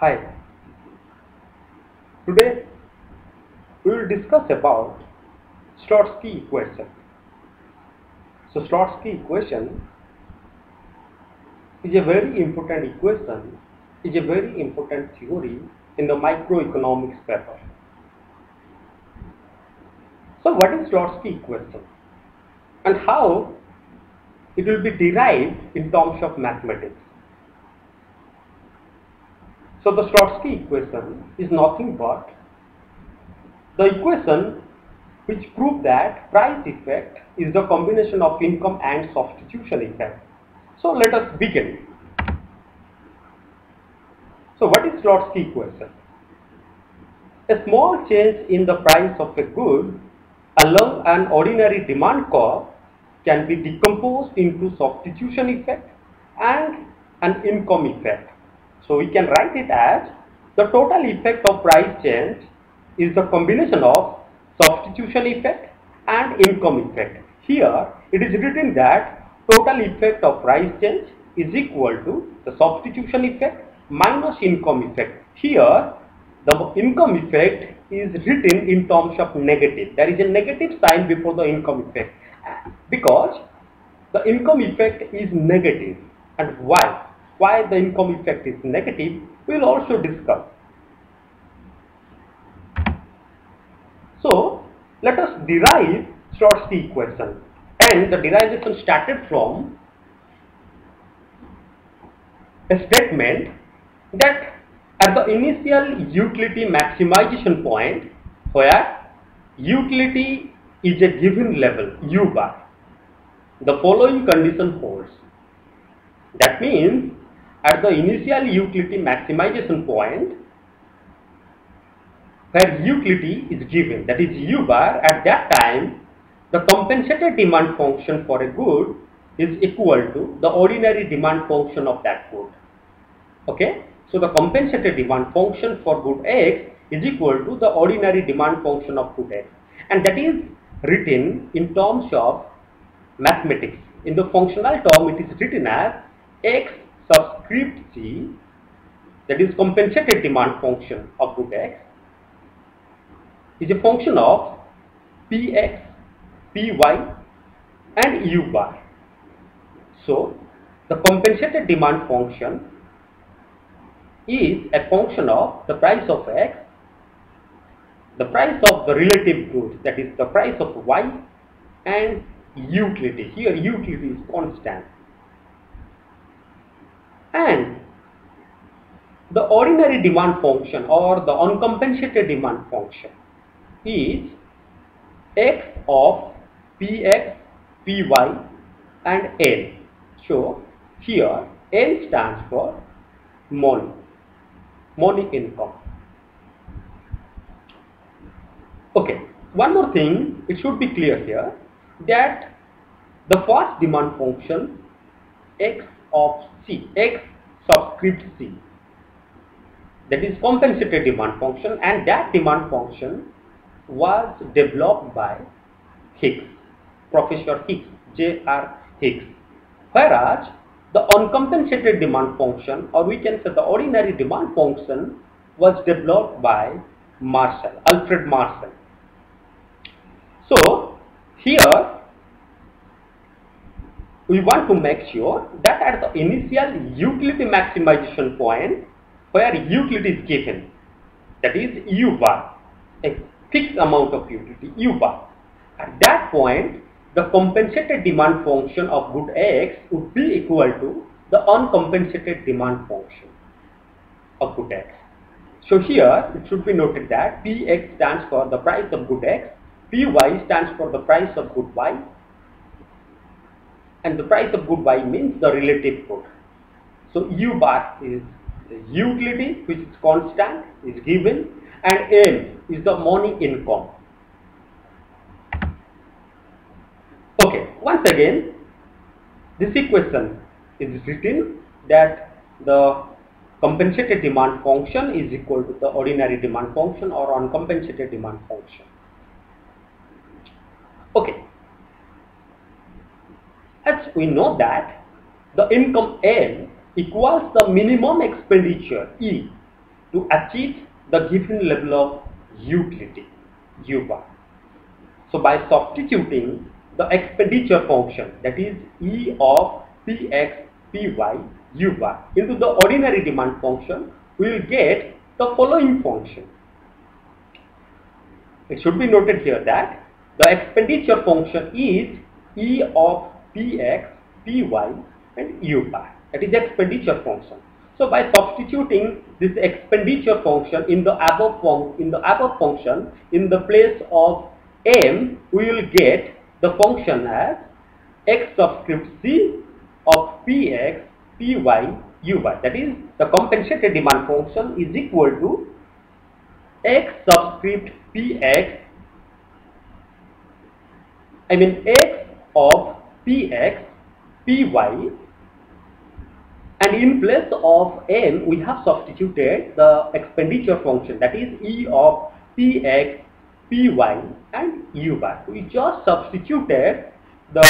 Hi. Today we will discuss about Slutsky equation. So Slutsky equation is a very important equation, is a very important theory in the microeconomics paper. So what is Slutsky equation and how it will be derived in terms of mathematics? So the Slutsky equation is nothing but the equation which prove that price effect is the combination of income and substitution effect. So let us begin. So what is Slutsky equation? A small change in the price of a good along an ordinary demand curve can be decomposed into substitution effect and an income effect. So we can write it as the total effect of price change is the combination of substitution effect and income effect. Here it is written that total effect of price change is equal to the substitution effect minus income effect. Here the income effect is written in terms of negative. There is a negative sign before the income effect because the income effect is negative and why? Why the income effect is negative, we will also discuss. So, let us derive Slutsky equation and the derivation started from a statement that at the initial utility maximization point where utility is a given level u bar, the following condition holds. That means at the initial utility maximization point where utility is given. That is u bar at that time the compensated demand function for a good is equal to the ordinary demand function of that good. Okay? So the compensated demand function for good x is equal to the ordinary demand function of good x. And that is written in terms of mathematics. In the functional term it is written as x subscript c that is compensated demand function of good x is a function of px, py and u bar. So the compensated demand function is a function of the price of x, the price of the relative goods that is the price of y and utility. Here utility is constant and the ordinary demand function or the uncompensated demand function is x of px, py and l. So here l stands for money, money income. Okay, one more thing, it should be clear here that the first demand function x of C, X subscript C. That is compensated demand function and that demand function was developed by Hicks, Professor Hicks, J.R. Hicks. Whereas the uncompensated demand function or we can say the ordinary demand function was developed by Marshall, Alfred Marshall. So here we want to make sure that at the initial utility maximization point where utility is given that is u bar a fixed amount of utility u bar at that point the compensated demand function of good x would be equal to the uncompensated demand function of good x. So here it should be noted that Px stands for the price of good x, Py stands for the price of good y and the price of good y means the relative good. So u bar is the utility which is constant is given and m is the money income. Okay, once again this equation is written that the compensated demand function is equal to the ordinary demand function or uncompensated demand function. Okay, we know that the income N equals the minimum expenditure E to achieve the given level of utility u bar. So by substituting the expenditure function that is E of Px Py u bar into the ordinary demand function we will get the following function. It should be noted here that the expenditure function is E of Px Py and u bar that is expenditure function. So by substituting this expenditure function in the above in the above function in the place of m, we will get the function as x subscript c of px, py, uy. That is the compensated demand function is equal to x subscript px, I mean x of px, py and in place of m we have substituted the expenditure function that is e of px py and u bar we just substituted the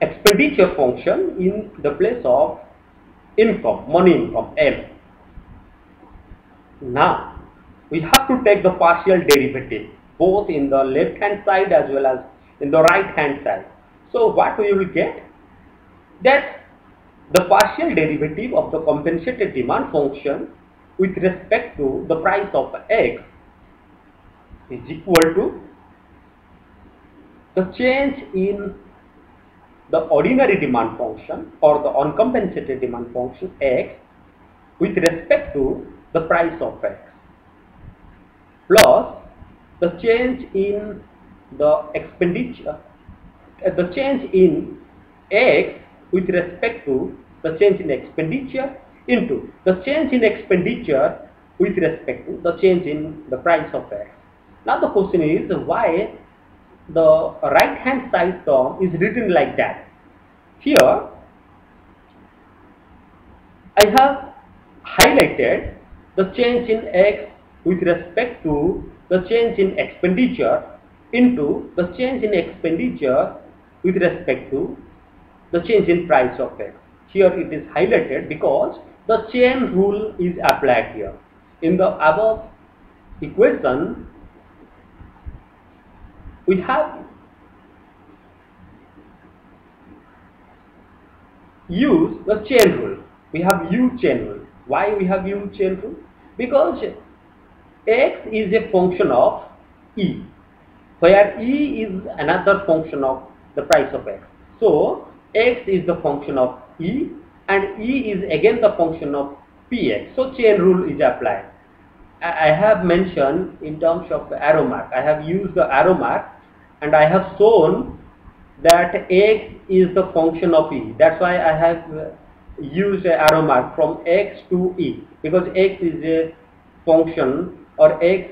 expenditure function in the place of income money income m now we have to take the partial derivative both in the left hand side as well as in the right hand side so what we will get? That the partial derivative of the compensated demand function with respect to the price of x is equal to the change in the ordinary demand function or the uncompensated demand function x with respect to the price of x plus the change in the expenditure the change in x with respect to the change in expenditure into the change in expenditure with respect to the change in the price of X. Now the question is why the right hand side term is written like that. Here I have highlighted the change in X with respect to the change in expenditure into the change in expenditure with respect to the change in price of X. Here it is highlighted because the chain rule is applied here. In the above equation, we have used the chain rule. We have U chain rule. Why we have U chain rule? Because x is a function of E, where E is another function of the price of x. So, x is the function of e and e is again the function of px. So chain rule is applied. I have mentioned in terms of the arrow mark. I have used the arrow mark and I have shown that x is the function of e. That's why I have uh, used a arrow mark from x to e because x is a function or x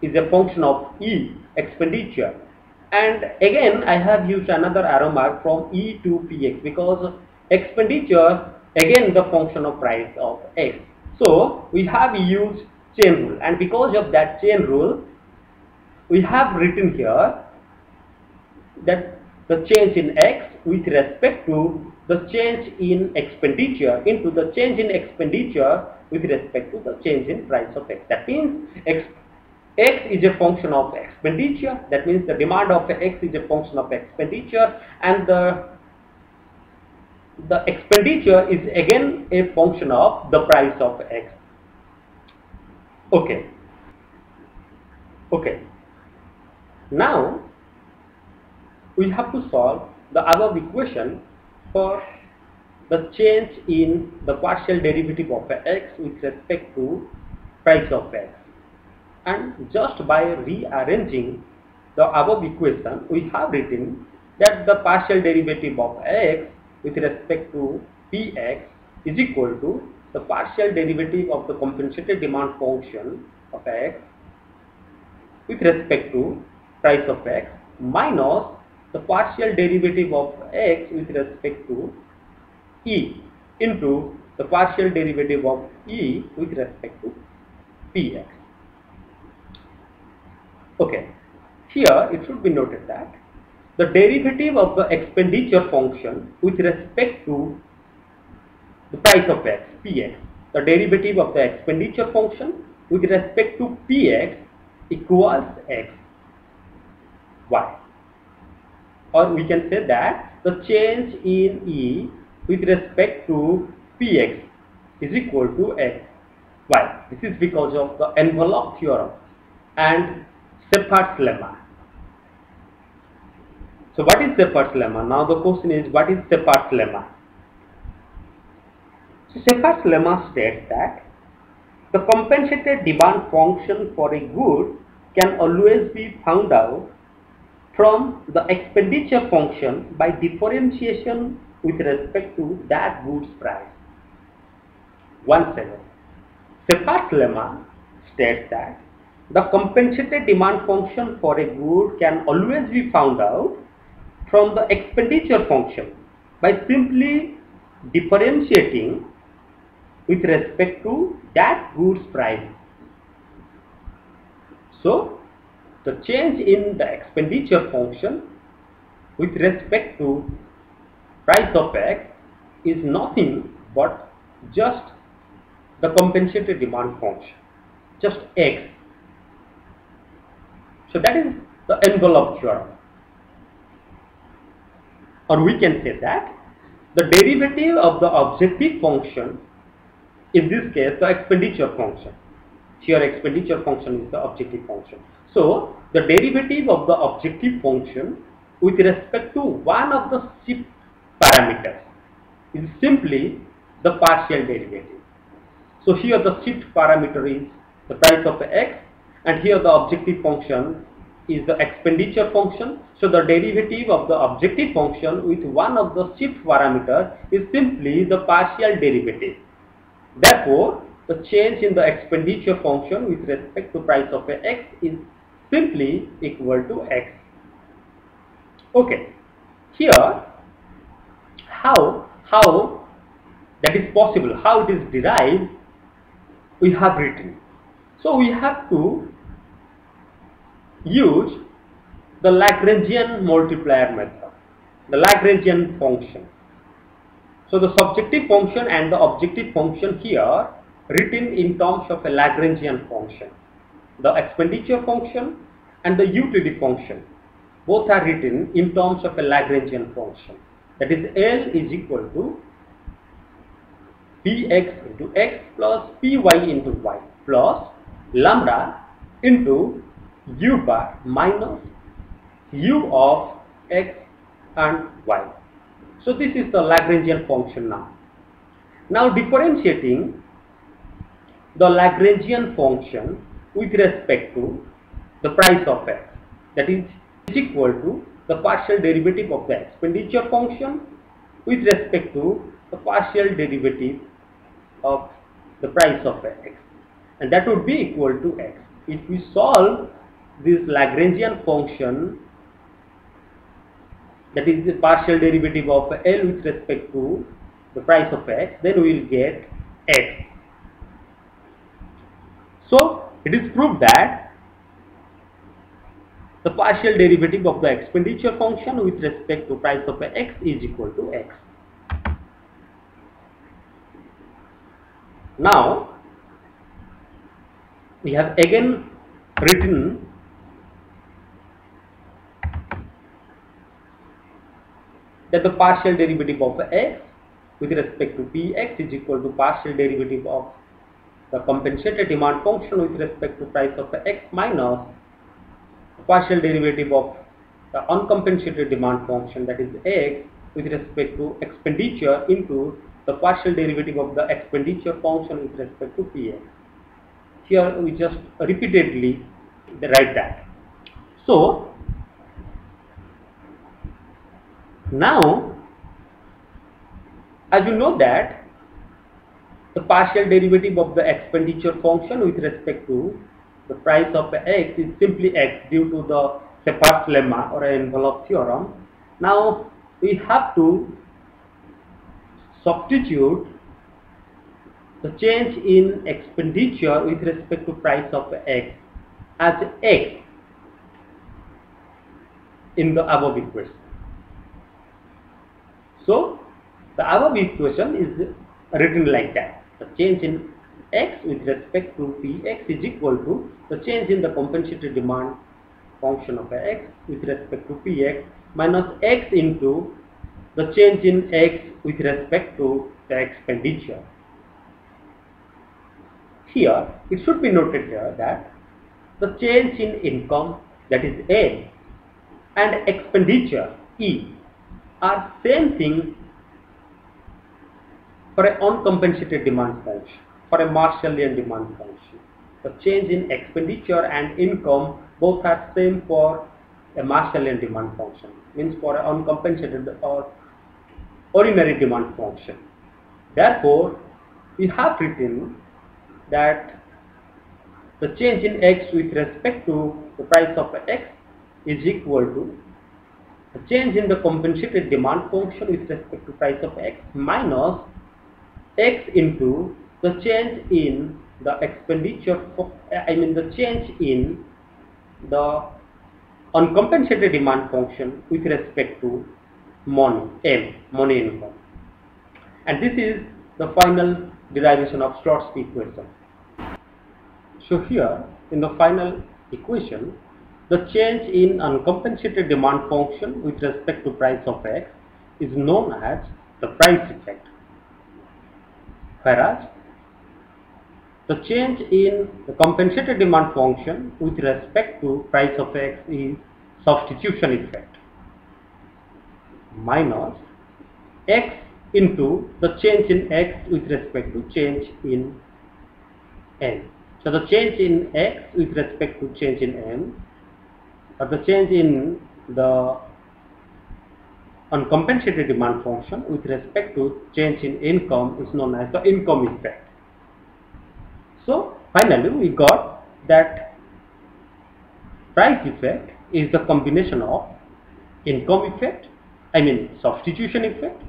is a function of e expenditure and again I have used another arrow mark from E to Px because expenditure again the function of price of X. So we have used chain rule and because of that chain rule we have written here that the change in X with respect to the change in expenditure into the change in expenditure with respect to the change in price of X. That means X is a function of expenditure. That means the demand of X is a function of expenditure and the the expenditure is again a function of the price of X. Okay. Okay. Now we have to solve the above equation for the change in the partial derivative of x with respect to price of x and just by rearranging the above equation we have written that the partial derivative of x with respect to px is equal to the partial derivative of the compensated demand function of x with respect to price of x minus the partial derivative of x with respect to e into the partial derivative of e with respect to px. Okay, here it should be noted that the derivative of the expenditure function with respect to the price of x, px, the derivative of the expenditure function with respect to px equals x y. Or we can say that the change in E with respect to px is equal to x y. This is because of the envelope theorem. And Shephard's lemma. So what is Shephard's lemma? Now the question is what is Shephard's lemma? So Shephard's lemma states that the compensated demand function for a good can always be found out from the expenditure function by differentiation with respect to that goods price. One second. Shephard's lemma states that the compensated demand function for a good can always be found out from the expenditure function by simply differentiating with respect to that goods price. So, the change in the expenditure function with respect to price of x is nothing but just the compensated demand function, just x. So that is the envelope theorem. Or we can say that the derivative of the objective function in this case the expenditure function. Here expenditure function is the objective function. So the derivative of the objective function with respect to one of the shift parameters is simply the partial derivative. So here the shift parameter is the price of the x and here the objective function is the expenditure function so the derivative of the objective function with one of the shift parameters is simply the partial derivative Therefore, the change in the expenditure function with respect to price of a x is simply equal to x. Okay, here how how that is possible, how it is derived, we have written. So we have to use the Lagrangian multiplier method, the Lagrangian function. So the subjective function and the objective function here written in terms of a Lagrangian function. The expenditure function and the utility function both are written in terms of a Lagrangian function. That is L is equal to Px into x plus Py into y plus lambda into u bar minus u of x and y. So this is the Lagrangian function now. Now differentiating the Lagrangian function with respect to the price of x that is equal to the partial derivative of the expenditure function with respect to the partial derivative of the price of x and that would be equal to x. If we solve this Lagrangian function that is the partial derivative of L with respect to the price of X, then we will get X. So, it is proved that the partial derivative of the expenditure function with respect to price of X is equal to X. Now, we have again written that the partial derivative of x with respect to px is equal to partial derivative of the compensated demand function with respect to price of x minus partial derivative of the uncompensated demand function that is x with respect to expenditure into the partial derivative of the expenditure function with respect to px. Here we just repeatedly write that. So Now, as you know that the partial derivative of the expenditure function with respect to the price of x is simply x due to the Shephard's lemma or envelope theorem. Now, we have to substitute the change in expenditure with respect to price of x as x in the above equation. So, the above equation is written like that. the change in x with respect to px is equal to the change in the compensatory demand function of x with respect to px minus x into the change in x with respect to the expenditure. Here, it should be noted here that the change in income that is A and expenditure E are same thing for an uncompensated demand function, for a Marshallian demand function. The change in expenditure and income both are same for a Marshallian demand function, means for an uncompensated or ordinary demand function. Therefore, we have written that the change in x with respect to the price of x is equal to the change in the compensated demand function with respect to price of x minus x into the change in the expenditure for, I mean the change in the uncompensated demand function with respect to money, M, money income. And this is the final derivation of Slutsky equation. So here in the final equation, the change in uncompensated demand function with respect to price of x is known as the price effect. Whereas the change in the compensated demand function with respect to price of x is substitution effect minus x into the change in x with respect to change in n. So the change in x with respect to change in m, or the change in the uncompensated demand function with respect to change in income is known as the income effect. So finally we got that price effect is the combination of income effect, I mean substitution effect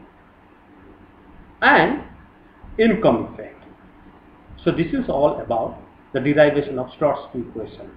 and income effect. So this is all about the derivation of Slutsky equation.